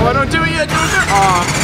Oh, I don't do it yet, do it there. Aw.